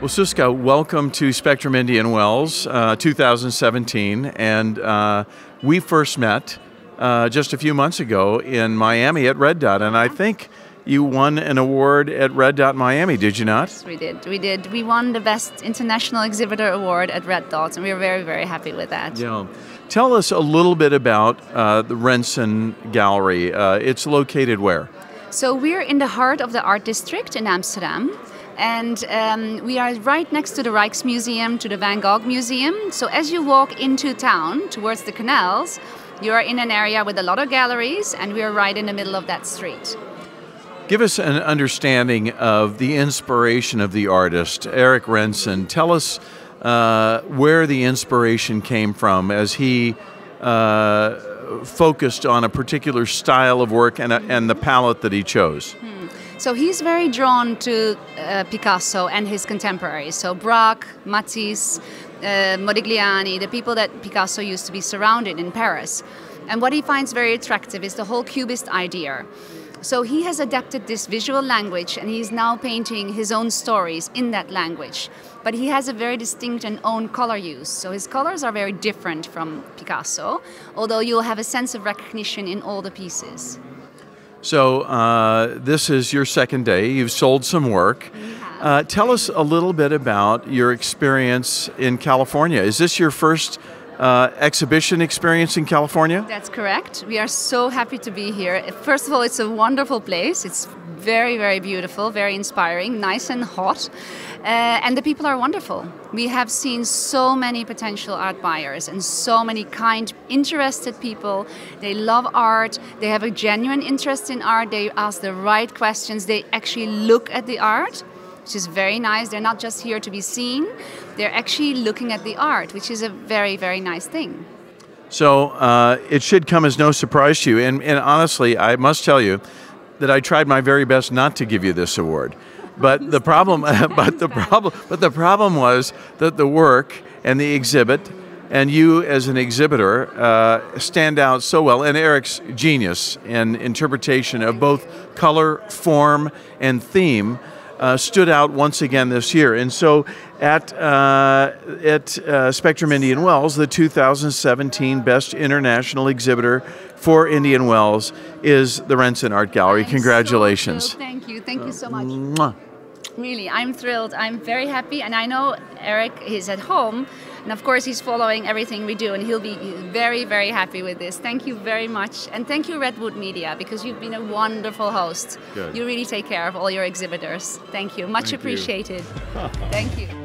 Well, Suska, welcome to Spectrum Indian Wells uh, 2017. And uh, we first met uh, just a few months ago in Miami at Red Dot. And I think you won an award at Red Dot Miami, did you not? Yes, we did. We did. We won the Best International Exhibitor Award at Red Dot, and we were very, very happy with that. Yeah. Tell us a little bit about uh, the Renssen Gallery. Uh, it's located where? So we're in the heart of the art district in Amsterdam. And um, we are right next to the Rijksmuseum, to the Van Gogh Museum. So as you walk into town towards the canals, you are in an area with a lot of galleries, and we are right in the middle of that street. Give us an understanding of the inspiration of the artist, Erik Renssen. Tell us uh, where the inspiration came from as he uh, focused on a particular style of work and, a, and the palette that he chose. Hmm. So he's very drawn to uh, Picasso and his contemporaries. So Braque, Matisse, uh, Modigliani, the people that Picasso used to be surrounded in Paris. And what he finds very attractive is the whole Cubist idea. So he has adapted this visual language and he's now painting his own stories in that language. But he has a very distinct and own color use. So his colors are very different from Picasso, although you'll have a sense of recognition in all the pieces. So uh, this is your second day. You've sold some work. Uh, tell us a little bit about your experience in California. Is this your first uh, exhibition experience in California? That's correct. We are so happy to be here. First of all, it's a wonderful place. It's very, very beautiful, very inspiring, nice and hot. Uh, and the people are wonderful. We have seen so many potential art buyers and so many kind, interested people. They love art, they have a genuine interest in art, they ask the right questions, they actually look at the art which is very nice. They're not just here to be seen, they're actually looking at the art, which is a very, very nice thing. So uh, it should come as no surprise to you. And, and honestly, I must tell you that I tried my very best not to give you this award. But the problem, but the problem, but the problem was that the work and the exhibit, and you as an exhibitor, uh, stand out so well. And Erik's genius in interpretation of both color, form, and theme uh, stood out once again this year. And so at, uh, at uh, Spectrum Indian Wells, the 2017 Best International Exhibitor for Indian Wells is the Renssen Art Gallery. I'm Congratulations. So thank you. Thank you so much. Mwah. Really, I'm thrilled. I'm very happy. And I know Erik is at home. And of course, he's following everything we do, and he'll be very, very happy with this. Thank you very much. And thank you, Redwood Media, because you've been a wonderful host. Good. You really take care of all your exhibitors. Thank you. Much thank appreciated. You. thank you.